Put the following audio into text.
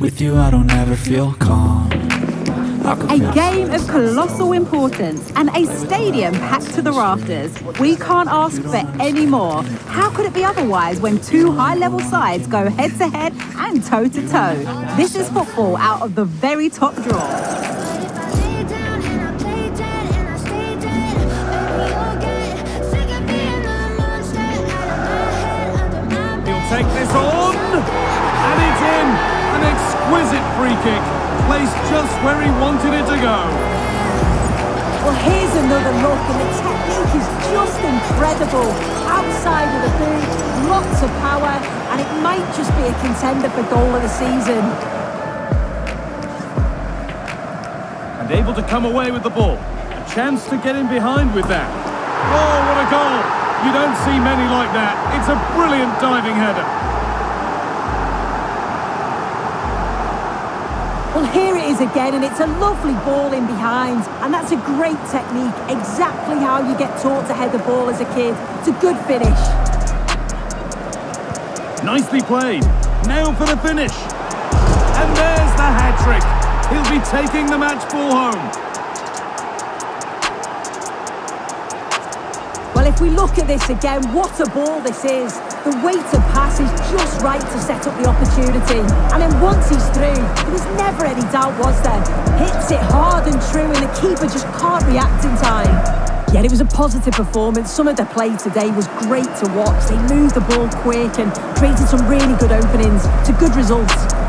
with you I don't ever feel calm A game of colossal importance and a stadium packed to the rafters. We can't ask for any more. How could it be otherwise when two high level sides go head to head and toe to toe? This is football out of the very top draw. But if I lay down and I play dead and I stay dead, baby you'll get sick of being the monster out of my head, under my bed. He'll take this on, and it's in. Exquisite free kick, placed just where he wanted it to go. Well, here's another look, and the technique is just incredible. Outside of the boot, lots of power, and it might just be a contender for goal of the season. And able to come away with the ball. A chance to get in behind with that. Oh, what a goal! You don't see many like that. It's a brilliant diving header. Well, here it is again, and it's a lovely ball in behind. And that's a great technique, exactly how you get taught to head the ball as a kid. It's a good finish. Nicely played. Now for the finish. And there's the hat-trick. He'll be taking the match ball home. If we look at this again, what a ball this is. The weighted pass is just right to set up the opportunity. And then once he's through, there was never any doubt, was there? Hits it hard and true, and the keeper just can't react in time. Yet it was a positive performance. Some of their play today was great to watch. They moved the ball quick and created some really good openings. to good result.